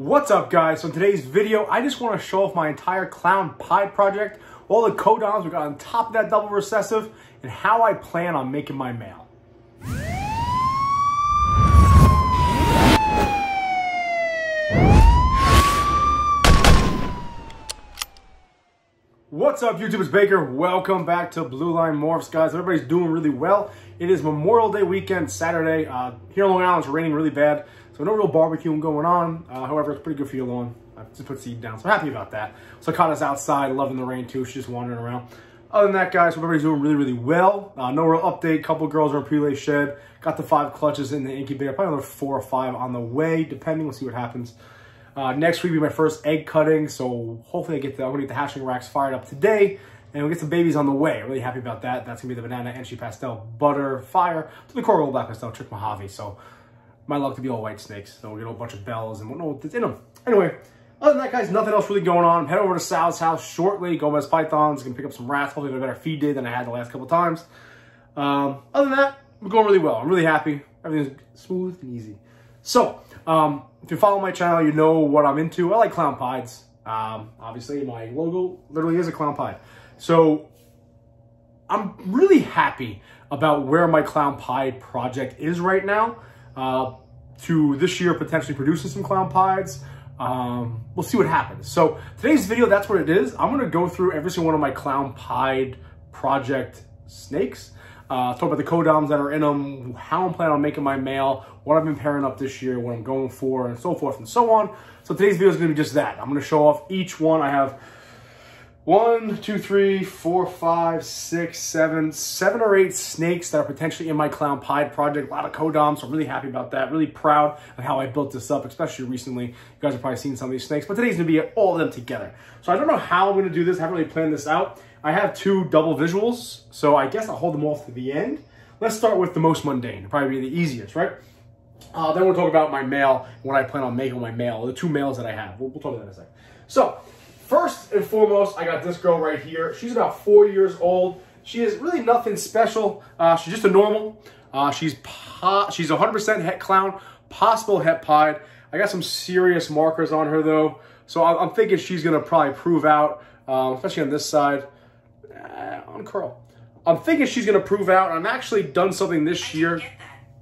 What's up guys? So in today's video, I just want to show off my entire Clown pie project, all the codoms we got on top of that double recessive, and how I plan on making my male. What's up YouTube, it's Baker. Welcome back to Blue Line Morphs, guys. Everybody's doing really well. It is Memorial Day weekend, Saturday. Uh, here in Long Island, it's raining really bad, so no real barbecuing going on. Uh, however, it's pretty good for lawn. I just put seed down, so I'm happy about that. So caught outside, loving the rain too. She's just wandering around. Other than that, guys, everybody's doing really, really well. Uh, no real update. Couple girls are in pre-lay shed. Got the five clutches in the incubator. Probably another four or five on the way, depending. We'll see what happens. Uh, next week will be my first egg cutting, so hopefully I get the, I'm gonna get the hatching racks fired up today, and we'll get some babies on the way. Really happy about that. That's gonna be the banana enchi pastel butter fire to the coral black pastel trick Mojave. So my luck to be all white snakes. So we'll get a bunch of bells and whatnot that's in them. Anyway, other than that, guys, nothing else really going on. I'm heading over to Sal's house shortly. Gomez Pythons, gonna pick up some rats. Hopefully, a better feed day than I had the last couple times. Um, other than that, I'm going really well. I'm really happy. Everything's smooth and easy. So, um, if you follow my channel, you know what I'm into. I like clown pies. Um, obviously, my logo literally is a clown pie. So, I'm really happy about where my clown pie project is right now. Uh, to this year, potentially producing some clown pies. Um, we'll see what happens. So today's video, that's what it is. I'm gonna go through every single one of my clown pied project snakes. Uh, talk about the codoms that are in them, how I'm planning on making my male, what I've been pairing up this year, what I'm going for, and so forth and so on. So today's video is going to be just that. I'm going to show off each one. I have one, two, three, four, five, six, seven, seven or eight snakes that are potentially in my Clown Pied project. A lot of codoms, so I'm really happy about that. Really proud of how I built this up, especially recently. You guys have probably seen some of these snakes, but today's to be all of them together. So I don't know how I'm to do this. I haven't really planned this out. I have two double visuals, so I guess I'll hold them off to the end. Let's start with the most mundane, probably be the easiest, right? Uh, then we'll talk about my male, what I plan on making my male, the two males that I have. We'll, we'll talk about that in a second. So, first and foremost, I got this girl right here. She's about four years old. She is really nothing special. Uh, she's just a normal. Uh, she's she's 100% het clown, possible het pied. I got some serious markers on her though, so I'm, I'm thinking she's gonna probably prove out, um, especially on this side uh, on curl. I'm thinking she's going to prove out. I'm actually done something this year.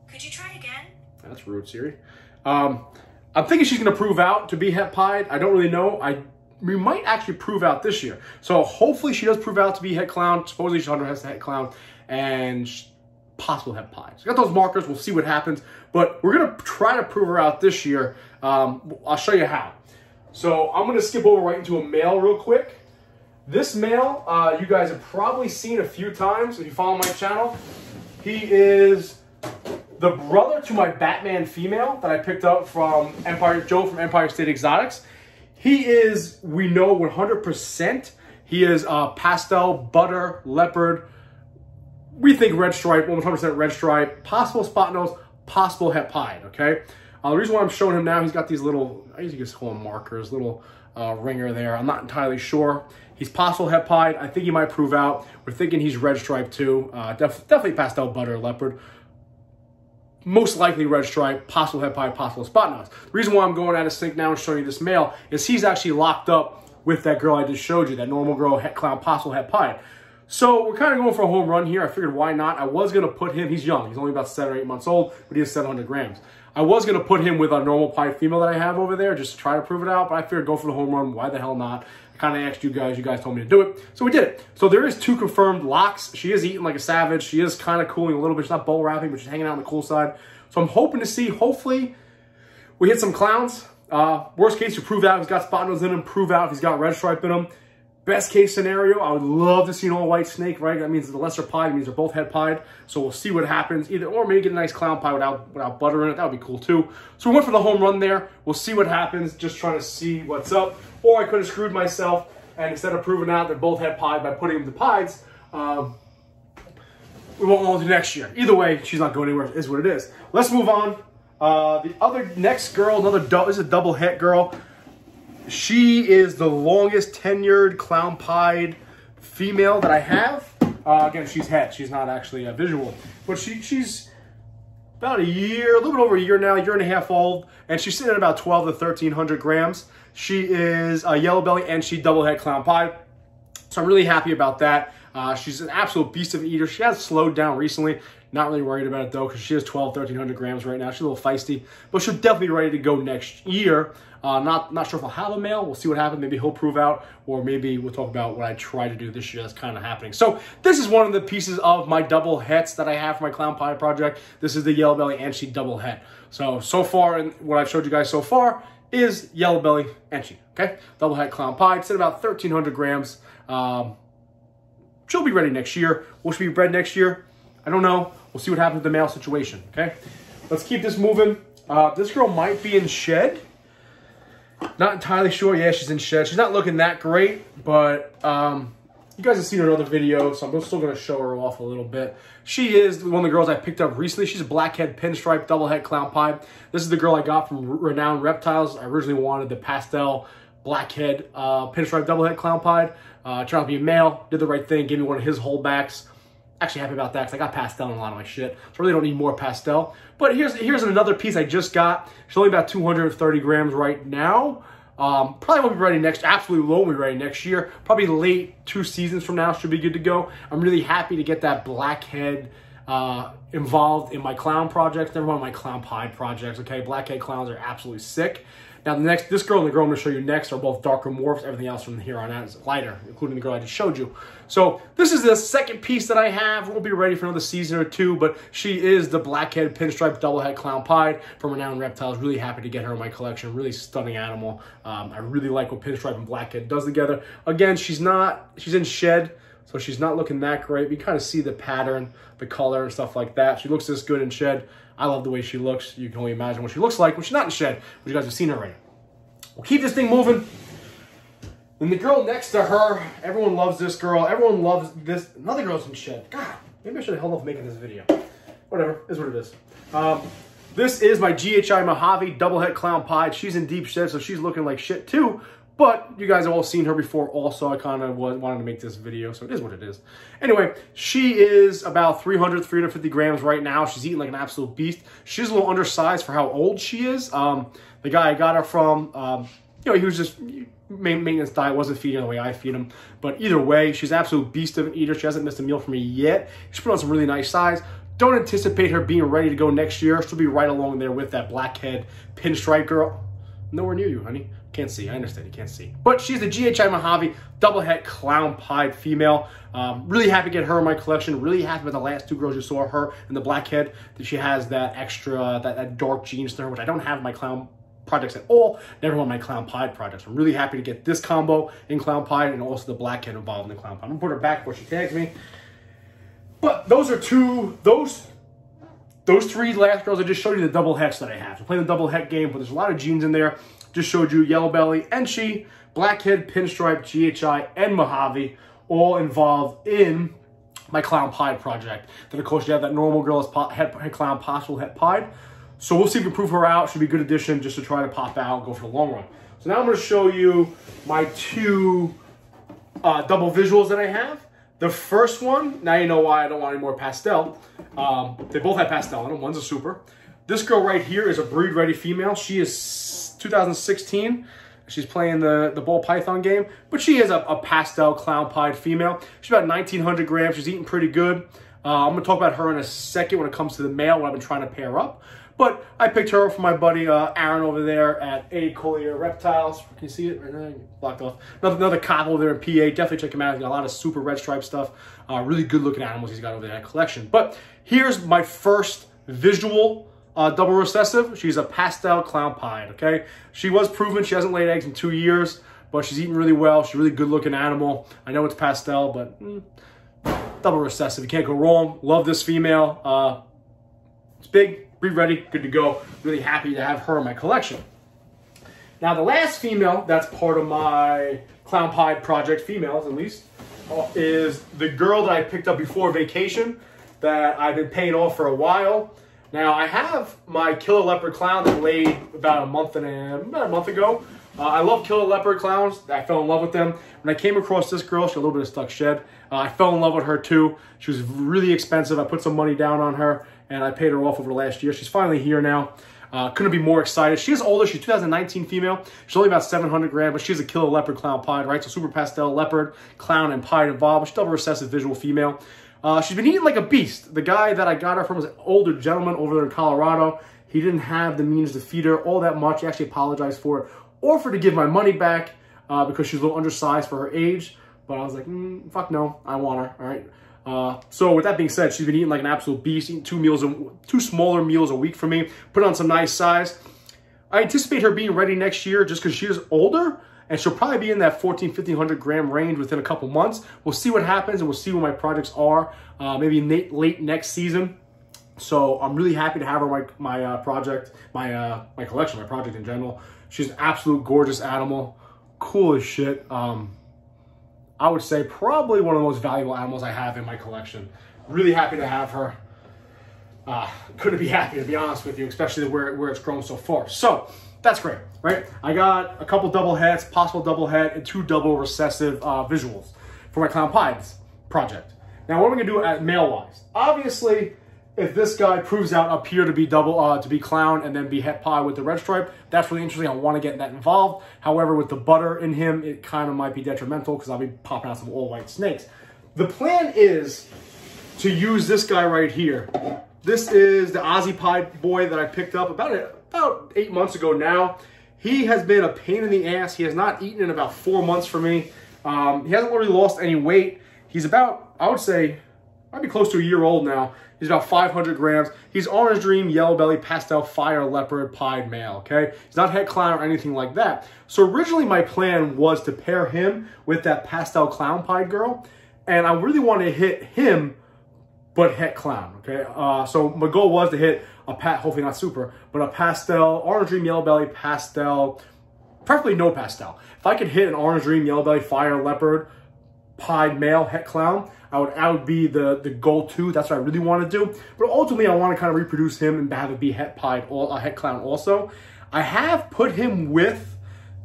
Could you try again? That's rude, Siri. Um, I'm thinking she's going to prove out to be het pied. I don't really know. I we might actually prove out this year. So hopefully she does prove out to be het clown. Supposedly has the het clown and possible het pied. So got those markers. We'll see what happens. But we're going to try to prove her out this year. Um, I'll show you how. So I'm going to skip over right into a male real quick. This male, uh, you guys have probably seen a few times if you follow my channel. He is the brother to my Batman female that I picked up from Empire Joe from Empire State Exotics. He is, we know 100%, he is uh, pastel, butter, leopard, we think red stripe, 100% red stripe, possible spot nose, possible het pied, okay? Uh, the reason why I'm showing him now, he's got these little, I guess you could call them markers, little uh, ringer there. I'm not entirely sure. He's possible het pied. I think he might prove out. We're thinking he's red stripe too. Uh, def definitely pastel butter leopard. Most likely red stripe, possible het pied, possible spot nose. The reason why I'm going out of sync now and showing you this male is he's actually locked up with that girl I just showed you, that normal girl, het clown, possible het pied. So we're kind of going for a home run here. I figured why not? I was going to put him, he's young. He's only about seven or eight months old, but he has 700 grams. I was going to put him with a normal pied female that I have over there just to try to prove it out, but I figured go for the home run. Why the hell not? I kind of asked you guys. You guys told me to do it. So we did it. So there is two confirmed locks. She is eating like a savage. She is kind of cooling a little bit. She's not bowl wrapping, but she's hanging out on the cool side. So I'm hoping to see, hopefully, we hit some clowns. Uh, worst case, you prove out if he's got spot nose in him, prove out if he's got red stripe in him. Best case scenario, I would love to see an all-white snake, right? That means the lesser pied, means they're both het pied. So we'll see what happens. Either or maybe get a nice clown pie without without butter in it. That would be cool too. So we went for the home run there. We'll see what happens. Just trying to see what's up. Or I could have screwed myself and instead of proving out they're both het pied by putting them to pieds, um, we won't know until next year. Either way, she's not going anywhere. It is what it is. Let's move on. Uh, the other next girl, another this is a double het girl. She is the longest tenured clown pied female that I have. Uh, again, she's het. She's not actually a visual. But she, she's about a year, a little bit over a year now, a year and a half old, and she's sitting at about 12 to 1300 grams. She is a yellow belly and she double het clown pie. So I'm really happy about that. Uh, she's an absolute beast of an eater. She has slowed down recently. Not really worried about it though, because she has 12, 1300 grams right now. She's a little feisty, but she'll definitely be ready to go next year. Uh, not not sure if I'll have a male. We'll see what happens. Maybe he'll prove out, or maybe we'll talk about what I try to do this year that's kind of happening. So this is one of the pieces of my double hets that I have for my Clown Pie project. This is the Yellow Belly Enchi double het. So, so far, and what I've showed you guys so far is Yellow Belly Enchi, okay? Double het Clown Pie. It's at about 1,300 grams. Um, she'll be ready next year. Will she be bred next year? I don't know. We'll see what happens with the male situation, okay? Let's keep this moving. Uh, this girl might be in shed. Not entirely sure. Yeah, she's in shed. She's not looking that great, but um, you guys have seen her in other videos, so I'm still going to show her off a little bit. She is one of the girls I picked up recently. She's a blackhead pinstripe double het clown pie. This is the girl I got from Renowned Reptiles. I originally wanted the pastel blackhead uh, pinstripe double het clown pie. Uh, out to be a male. Did the right thing. Gave me one of his holdbacks actually happy about that because I got pastel in a lot of my shit. So I really don't need more pastel. But here's here's another piece I just got. It's only about 230 grams right now. Um, probably won't be ready next, absolutely won't be ready next year. Probably late two seasons from now should be good to go. I'm really happy to get that blackhead uh, involved in my clown projects. Never mind my clown pie projects, okay? Blackhead clowns are absolutely sick. Now, the next, this girl and the girl I'm going to show you next are both darker morphs. Everything else from here on out is lighter, including the girl I just showed you. So this is the second piece that I have. We'll be ready for another season or two, but she is the blackhead pinstripe double het clown pied from Renowned Reptiles. Really happy to get her in my collection. Really stunning animal. Um, I really like what pinstripe and blackhead does together. Again, she's not, she's in shed. So she's not looking that great. We kind of see the pattern, the color and stuff like that. She looks this good in shed. I love the way she looks. You can only imagine what she looks like when she's not in shed, but you guys have seen her already. We'll keep this thing moving. And the girl next to her, everyone loves this girl. Everyone loves this. Another girl's in shed. God, maybe I should have held off making this video. Whatever, is what it is. Um, this is my GHI Mojave Double Het Clown Pie. She's in deep shed, so she's looking like shit too. But you guys have all seen her before also. I kind of wanted to make this video, so it is what it is. Anyway, she is about 300, 350 grams right now. She's eating like an absolute beast. She's a little undersized for how old she is. Um, the guy I got her from, um, you know, he was just maintenance diet, wasn't feeding her the way I feed him. But either way, she's absolute beast of an eater. She hasn't missed a meal for me yet. She's put on some really nice size. Don't anticipate her being ready to go next year. She'll be right along there with that blackhead pinstripe girl. Nowhere near you, honey. Can't see. I understand you can't see. But she's the GHI Mojave double Het clown pied female. Um, really happy to get her in my collection. Really happy with the last two girls you saw, her and the blackhead, that she has that extra, that, that dark genes to her, which I don't have my clown projects at all. Never mind my clown pied projects. I'm really happy to get this combo in clown pied and also the blackhead involved in the clown pied. I'm gonna put her back before she tags me. But those are two, those those three last girls, I just showed you the double hets that I have. So playing the double het game, but there's a lot of genes in there. Just showed you Yellow Belly, Enchi, Blackhead, Pinstripe, GHI, and Mojave, all involved in my Clown Pie project. Then, of course, you have that normal girl as head, het clown possible het pied. So we'll see if we can prove her out. Should be a good addition just to try to pop out go for the long run. So now I'm going to show you my two uh, double visuals that I have. The first one, now you know why I don't want any more pastel. Um, they both have pastel in them. One's a super. This girl right here is a breed-ready female. She is 2016. She's playing the, the ball python game, but she is a, a pastel clown pied female. She's about 1,900 grams. She's eating pretty good. Uh, I'm going to talk about her in a second when it comes to the male, when I've been trying to pair up. But I picked her up from my buddy uh, Aaron over there at A. Collier Reptiles. Can you see it right now? Blocked off. Another, another cop over there in PA. Definitely check him out. He's got a lot of super red stripe stuff. Uh, really good looking animals he's got over there in that collection. But here's my first visual uh, double recessive. She's a pastel clown pied, okay? She was proven she hasn't laid eggs in two years, but she's eating really well. She's a really good looking animal. I know it's pastel, but mm, double recessive. You can't go wrong. Love this female. Uh, it's big, be ready, good to go. Really happy to have her in my collection. Now the last female that's part of my Clown Pie project, females at least, uh, is the girl that I picked up before vacation that I've been paying off for a while. Now I have my Killer Leopard Clown that laid about a month and a, about a month ago. Uh, I love Killer Leopard Clowns. I fell in love with them. When I came across this girl, she had a little bit of stuck shed. Uh, I fell in love with her too. She was really expensive. I put some money down on her and I paid her off over the last year. She's finally here now. Uh, couldn't be more excited. She's older. She's 2019 female. She's only about 700 grams, but she's a killer leopard clown pied, right? So super pastel leopard, clown, and pied involved. She's double recessive visual female. Uh, she's been eating like a beast. The guy that I got her from was an older gentleman over there in Colorado. He didn't have the means to feed her all that much. He actually apologized for it, offered to give my money back uh, because she's a little undersized for her age. But I was like, mm, fuck no, I want her, all right? Uh, so with that being said, she's been eating like an absolute beast, eating two meals, two smaller meals a week for me, put on some nice size. I anticipate her being ready next year just because she is older and she'll probably be in that 14, 1500 gram range within a couple months. We'll see what happens and we'll see where my projects are, uh, maybe late, late next season. So I'm really happy to have her my my uh, project, my uh, my collection, my project in general. She's an absolute gorgeous animal, cool as shit. Um, I would say probably one of the most valuable animals I have in my collection. Really happy to have her. Uh, couldn't be happy to be honest with you, especially where, where it's grown so far. So that's great, right? I got a couple double hets, possible double het, and two double recessive uh, visuals for my Clown Pies project. Now, what am I gonna do at male-wise? Obviously, if this guy proves out up here to be double, uh, to be clown and then be het pie with the red stripe, that's really interesting. I want to get that involved. However, with the butter in him, it kind of might be detrimental because I'll be popping out some all white snakes. The plan is to use this guy right here. This is the Aussie Pie boy that I picked up about, about eight months ago now. He has been a pain in the ass. He has not eaten in about four months for me. Um, he hasn't really lost any weight. He's about, I would say, might be close to a year old now. He's about 500 grams. He's orange dream, yellow belly, pastel, fire, leopard, pied male, okay? He's not Het clown or anything like that. So originally my plan was to pair him with that pastel clown pied girl. And I really want to hit him, but het clown, okay? Uh, so my goal was to hit a pat, hopefully not super, but a pastel, orange dream, yellow belly, pastel, preferably no pastel. If I could hit an orange dream, yellow belly, fire, leopard, pied male, het clown, I would, I would be the, the go-to. That's what I really want to do. But ultimately, I want to kind of reproduce him and have it be het pied, a het clown also. I have put him with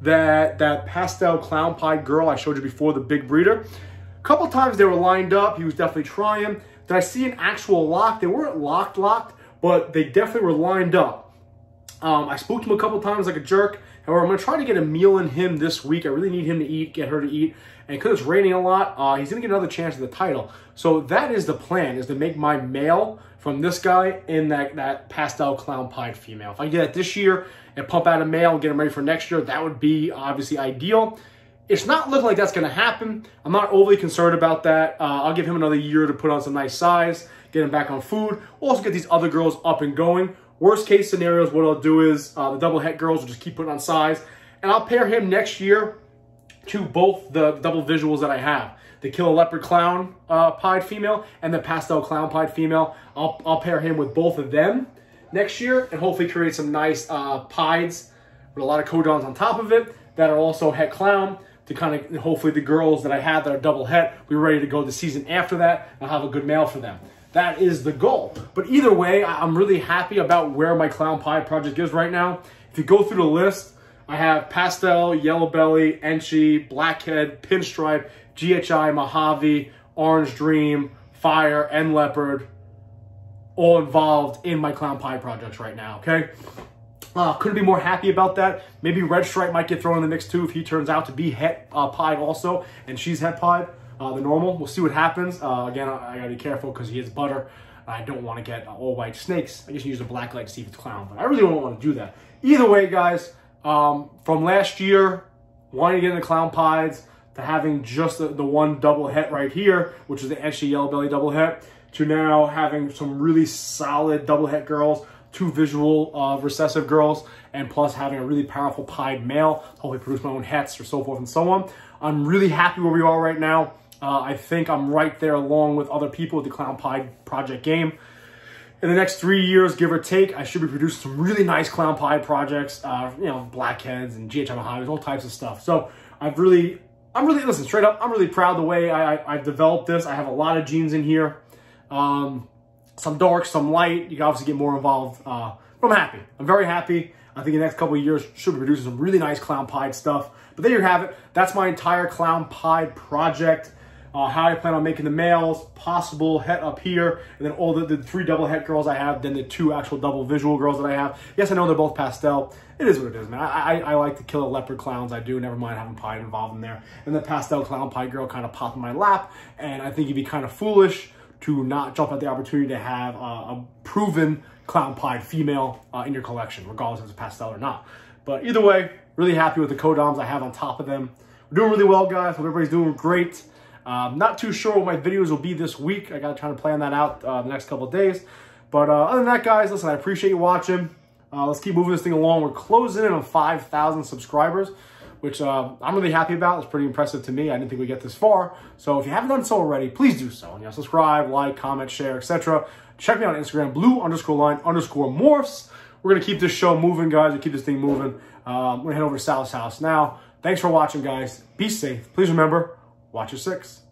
that, that pastel clown pied girl I showed you before, the big breeder. A couple times they were lined up. He was definitely trying. Did I see an actual lock? They weren't locked locked, but they definitely were lined up. Um, I spooked him a couple times like a jerk. However, I'm going to try to get a meal in him this week. I really need him to eat, get her to eat. And because it's raining a lot, uh, he's going to get another chance at the title. So that is the plan, is to make my male from this guy in that, that pastel clown pied female. If I get it this year and pump out a male and get him ready for next year, that would be obviously ideal. It's not looking like that's going to happen. I'm not overly concerned about that. Uh, I'll give him another year to put on some nice size, get him back on food. Also get these other girls up and going. Worst case scenarios, what I'll do is uh, the double het girls will just keep putting on size. And I'll pair him next year to both the double visuals that I have. The Killer Leopard Clown uh, pied female and the Pastel Clown pied female. I'll, I'll pair him with both of them next year and hopefully create some nice uh, pieds with a lot of codoms on top of it that are also het clown to kind of hopefully the girls that I have that are double het, we're ready to go the season after that and I'll have a good male for them. That is the goal. But either way, I'm really happy about where my Clown Pie project is right now. If you go through the list, I have Pastel, Yellow Belly, Enchi, Blackhead, Pinstripe, GHI, Mojave, Orange Dream, Fire, and Leopard all involved in my Clown Pie projects right now, okay? Uh, couldn't be more happy about that. Maybe Red Stripe might get thrown in the mix too if he turns out to be het uh, pied also, and she's het pied, uh, the normal. We'll see what happens. Uh, again, I, I, gotta be careful because he is butter. I don't want to get all white snakes. I just use a black leg to see if it's clown, but I really don't want to do that. Either way, guys, um, from last year, wanting to get into clown pies, to having just the, the one double het right here, which is the Enchi Yellow Belly double het, to now having some really solid double het girls, two visual uh, recessive girls, and plus having a really powerful pied male, hopefully produce my own hets or so forth and so on. I'm really happy where we are right now. Uh, I think I'm right there along with other people with the Clown Pie project game in the next three years, give or take, I should be producing some really nice clown pie projects, uh, you know, blackheads and GHI Mojaves, all types of stuff. So I've really, I'm really, listen, straight up, I'm really proud the way I, I, have developed this. I have a lot of genes in here. Um, some dark, some light. You can obviously get more involved. Uh, but I'm happy. I'm very happy. I think the next couple of years, should be producing some really nice Clown Pied stuff. But there you have it. That's my entire Clown Pied project. Uh, how I plan on making the males, possible het up here, and then all the, the three double het girls I have, then the two actual double visual girls that I have. Yes, I know they're both pastel. It is what it is, man. I, I, I like to kill the leopard clowns. I do. Never mind having pie involved in there. And the pastel clown pie girl kind of popped in my lap, and I think you'd be kind of foolish to not jump at the opportunity to have uh, a proven clown pied female uh, in your collection, regardless if it's pastel or not. But either way, really happy with the Codoms I have on top of them. We're doing really well, guys. Hope everybody's doing great. Um, not too sure what my videos will be this week. I got to try to plan that out uh, the next couple days. But uh, other than that, guys, listen, I appreciate you watching. Uh, let's keep moving this thing along. We're closing in on 5,000 subscribers, which uh, I'm really happy about. It's pretty impressive to me. I didn't think we'd get this far. So if you haven't done so already, please do so. You know, subscribe, like, comment, share, etc. Check me out on Instagram, blue underscore line underscore morphs. We're going to keep this show moving, guys. We keep this thing moving. Um, we're going to head over to Sal's house now. Thanks for watching, guys. Be safe. Please remember, watch your six. You.